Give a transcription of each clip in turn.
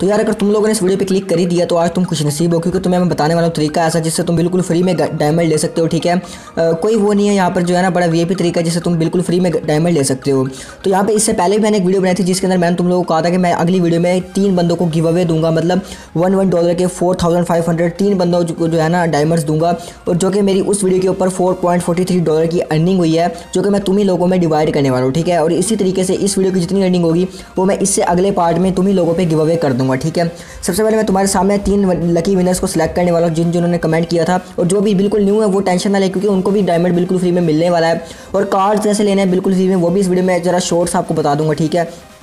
तो यार अगर तुम लोगों ने इस वीडियो पे क्लिक कर ही दिया तो आज तुम खुश नसीब हो क्योंकि तुम्हें मैं बताने वाला हूँ तरीका ऐसा जिससे तुम बिल्कुल फ्री में डायमंड ले सकते हो ठीक है? आ, कोई वो नहीं है यहाँ पर जो है ना बड़ा वी तरीका है जिससे तुम बिल्कुल फ्री में डायमंड ले सकते हो। तो यहाँ पे इससे पहले भी मैंने एक वीडियो बनाई थी जिसके अंदर मैंने तुम लोगों को कहा था कि मैं अगली वीडियो में तीन बंदों को गिव अवे दूँगा मतलब वन वन डॉलर के फोर थाउज़ेंड फाइव हंड्रेड तीन बंदों को जो है ना डायमंड्स दूँगा और जो कि मेरी उस वीडियो के ऊपर four point forty three dollar की अर्निंग हुई है जो कि मैं तुम ही लोगों में डिवाइड करने वाला हूँ ठीक है? और इसी तरीके से इस वीडियो की जितनी अर्निंग होगी वो मैं इससे अगले पार्ट में तुम ही लोगों पर गिव अवे कर दूँगा। ठीक है? सबसे पहले मैं तुम्हारे सामने तीन लकी विनर्स को सिलेक्ट करने वाला हूँ, जिन जिन्होंने कमेंट किया था। और जो भी बिल्कुल न्यू है, वो टेंशन ना ले, क्योंकि उनको भी डायमंड बिल्कुल फ्री में मिलने वाला है। और कार्ड जैसे लेने हैं, बिल्कुल फ्री में, वो भी इस वीडियो में ज़रा शॉर्ट्स आपको बता दूँगा, ठीक है?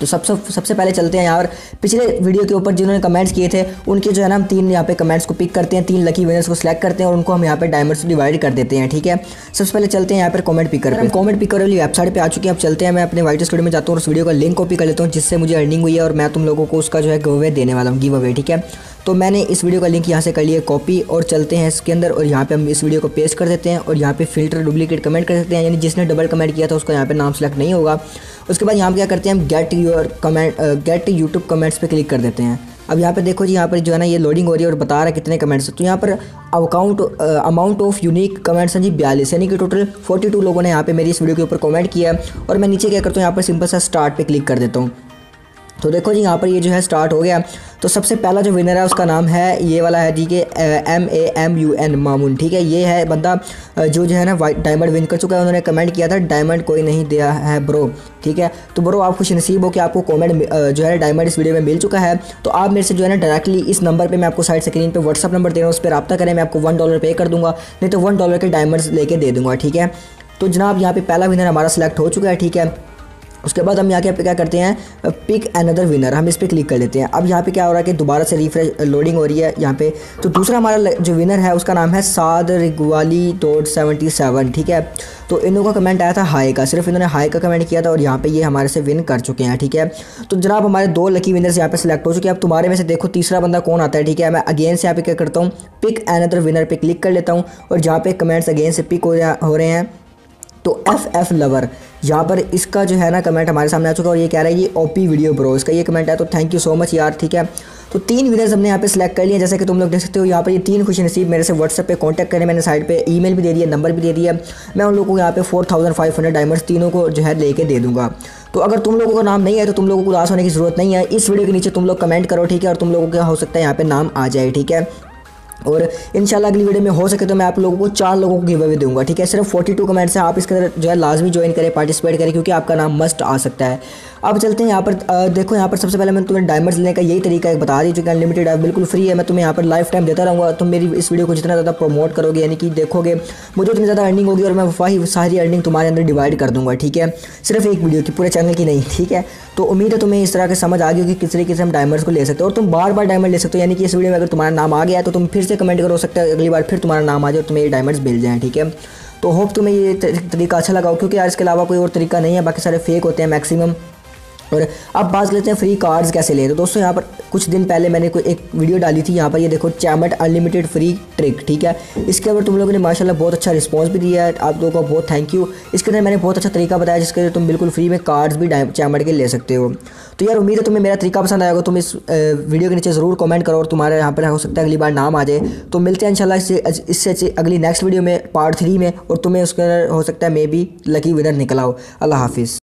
तो सबसे सबसे पहले चलते हैं यहाँ पर पिछले वीडियो के ऊपर जिन्होंने कमेंट्स किए थे उनके जो है ना हम तीन यहाँ पे कमेंट्स को पिक करते हैं तीन लकी विनर्स को सिलेक्ट करते हैं और उनको हम यहाँ पे डायमंड्स डिवाइड कर देते हैं ठीक है? सबसे पहले चलते हैं यहाँ पर कमेंट पिक कर हम कमेंट पिक वाली वेबसाइट पर आ चुके हैं अब चलते हैं मैं अपने वाइट स्टूडियो में जाता हूँ उस वीडियो का लिंक कॉपी कर लेता हूँ जिससे मुझे अर्निंग हुई है और मैं तुम लोगों को उसका जो है गिव अवे देने वाला हूँ गिव अवे ठीक है? तो मैंने इस वीडियो का लिंक यहाँ से कर लिया कॉपी और चलते हैं इसके अंदर और यहाँ पे हम इस वीडियो को पेस्ट कर देते हैं और यहाँ पे फ़िल्टर डुप्लीकेट कमेंट कर देते हैं, यानी जिसने डबल कमेंट किया था उसका यहाँ पे नाम सेलेक्ट नहीं होगा। उसके बाद यहाँ पे क्या करते हैं, हम get your comment get YouTube comments पर क्लिक कर देते हैं। अब यहाँ पे देखो जी, यहाँ पर जो है ना ये लोडिंग हो रही है और बता रहा है कितने कमेंट्स तो यहाँ पर account amount of unique comments हैं जी, बयालीस, यानी कि टोटल 42 लोगों ने यहाँ पे मेरी इस वीडियो के ऊपर कमेंट किया है। और मैं नीचे क्या करता हूँ, यहाँ पर सिंपल सा स्टार्ट पे क्लिक कर देता हूँ। तो देखो जी, यहाँ पर ये जो है स्टार्ट हो गया। तो सबसे पहला जो विनर है, उसका नाम है, ये वाला है जी के M A M U N Mamun, ठीक है? ये है बंदा जो जो है ना वाइट डायमंड विन कर चुका है। उन्होंने कमेंट किया था डायमंड कोई नहीं दिया है ब्रो ठीक है? तो ब्रो आप खुश नसीब हो कि आपको कमेंट जो है डायमंड इस वीडियो में मिल चुका है। तो आप मेरे से जो है ना डायरेक्टली इस नंबर पर मैं आपको साइड स्क्रीन पर व्हाट्सअप नंबर दे रहा हूँ, उस पर रब्ता करें। मैं आपको वन डॉलर पे कर दूँगा, नहीं तो वन डॉलर के डायमंड्स लेके दे दूँगा, ठीक है? तो जनाब, यहाँ पे पहला विनर हमारा सेलेक्ट हो चुका है, ठीक है? उसके बाद हम यहाँ के क्या करते हैं पिक अनदर विनर हम इस पर क्लिक कर लेते हैं। अब यहाँ पे क्या हो रहा है कि दोबारा से रिफ्रेश लोडिंग हो रही है यहाँ पे। तो दूसरा हमारा जो विनर है, उसका नाम है Saad Rigwali dot seventy seven ठीक है? तो इन का कमेंट आया था हाई का, सिर्फ़ इन्होंने हाई का कमेंट किया था और यहाँ पे ये हमारे से विन कर चुके हैं, ठीक है? तो जनाब हमारे दो लकी विनर्स यहाँ पे सिलेक्ट हो चुके हैं। अब तुम्हारे में से देखो, तीसरा बंदा कौन आता है, ठीक है? मैं अगेन से यहाँ पे क्या करता हूँ पिक अनदर विनर पे क्लिक कर लेता हूँ और जहाँ पे कमेंट्स अगेन से पिक हो रहे हैं। तो एफ़ एफ़ लवर यहाँ पर इसका जो है ना कमेंट हमारे सामने आ चुका है और ये कह रहा है ये ओपी वीडियो ब्रो इसका ये कमेंट है तो थैंक यू सो मच यार, ठीक है? तो तीन विनर्स हमने यहाँ पे सिलेक्ट कर लिए जैसे कि तुम लोग देख सकते हो, यहाँ पर ये तीन खुशी नसीब मेरे से व्हाट्सएप पे कांटेक्ट करें मैंने साइड पे ईमेल भी दे दिया नंबर भी दे दिया। मैं उन लोगों को यहाँ पे four thousand five hundred diamonds तीनों को जो है लेके दे दूँगा। तो अगर तुम लोगों का नाम नहीं है तो तुम लोगों को उदास होने की ज़रूरत नहीं है। इस वीडियो के नीचे तुम लोग कमेंट करो, ठीक है? और तुम लोगों का हो सकता है, यहाँ पर नाम आ जाए, ठीक है? और इंशाल्लाह अगली वीडियो में हो सके तो मैं आप लोगों को चार लोगों को गिव अवे दूँगा ठीक है? सिर्फ़ 42 कमेंट्स हैं आप इसके अंदर जो है लाजमी ज्वाइन करें पार्टिसिपेट करें क्योंकि आपका नाम मस्ट आ सकता है। अब चलते हैं यहाँ पर आ, देखो यहाँ पर सबसे पहले मैं तुम्हें डायमंड्स लेने का यही तरीका है बता दी जो कि अनलिमिटेड है बिल्कुल फ्री है मैं तुम्हें यहाँ पर लाइफ टाइम देता रहूँगा। तुम मेरी इस वीडियो को जितना ज़्यादा प्रमोट करोगे यानी कि देखोगे मुझे उतनी ज़्यादा अर्निंग होगी और मैं वही सारी अर्निंग तुम्हारे अंदर डिवाइड कर दूँगा ठीक है? सिर्फ़ एक वीडियो की पूरे चैनल की नहीं ठीक है? तो उम्मीद है तुम्हें इस तरह के समझ आ गई कि किस तरीके से हम डायमंड्स को ले सकते हो। और तुम बार बार डायमंड ले सकते हो यानी कि इस वीडियो में अगर तुम्हारा नाम आ गया तो तुम फिर से कमेंट करो सकते हो अगली बार फिर तुम्हारा नाम आ जाए और तुम्हें ये डायमंड्स मिल जाएँ, ठीक है? तो होप तुम्हें ये तरीका अच्छा लगा क्योंकि यार इसके अलावा कोई और तरीका नहीं है, बाकी सारे फेक होते हैं मैक्सिमम और अब बात लेते हैं फ्री कार्ड्स कैसे ले तो दोस्तों यहाँ पर कुछ दिन पहले मैंने कोई एक वीडियो डाली थी, यहाँ पर ये देखो चैमट अनलिमिटेड फ्री ट्रिक ठीक है? इसके ऊपर तुम लोगों ने माशाल्लाह बहुत अच्छा रिस्पांस भी दिया है, आप लोगों को बहुत थैंक यू इसके अंदर मैंने बहुत अच्छा तरीका बताया, जिसके अंदर तुम बिल्कुल फ्री में कार्ड्स भी चैमट के ले सकते हो। तो यार उम्मीद है तुम्हें मेरा तरीका पसंद आएगा तुम इस वीडियो के नीचे ज़रूर कमेंट करो और तुम्हारे यहाँ पर हो सकता है अगली बार नाम आ जाए। तो मिलते हैं इंशाल्लाह इससे इससे अगली नेक्स्ट वीडियो में पार्ट थ्री में, और तुम्हें उसके हो सकता है मे बी लकी विनर निकला हो। अल्लाह हाफिज़।